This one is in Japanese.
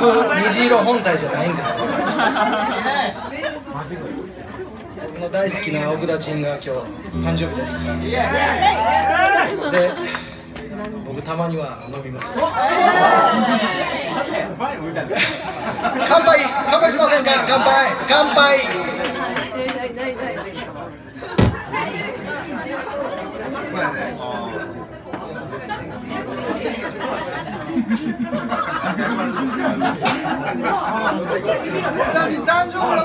僕虹色本体じゃないんです僕の大好きな奥田陳が今日誕生日です。で僕たまには飲みます。乾杯乾杯しませんか？乾杯乾杯。誕生日 La villaggio con la